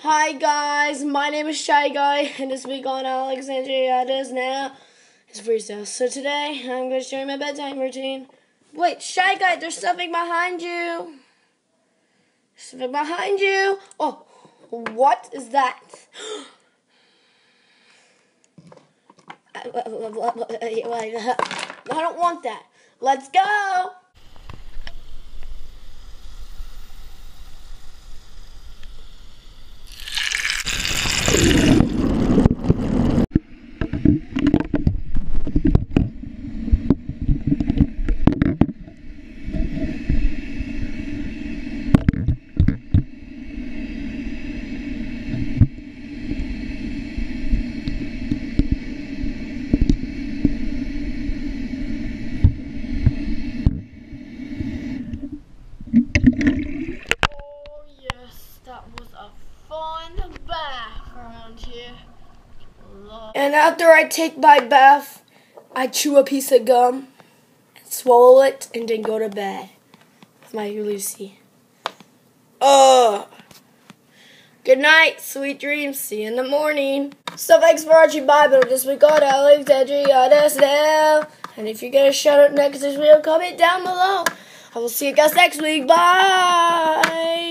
Hi guys, my name is Shy Guy, and this week on Alexandrea does now is freestyle. So today I'm going to show you my bedtime routine. Wait, Shy Guy, there's something behind you. Something behind you. Oh, what is that? I don't want that. Let's go. Oh yes, that was a fun bath around here. And after I take my bath, I chew a piece of gum, swallow it, and then go to bed. My Lucy. Oh. Good night, sweet dreams. See you in the morning. So thanks for watching Bible this week on Alexandrea now. And if you're gonna shout out next this video, comment down below. I will see you guys next week. Bye.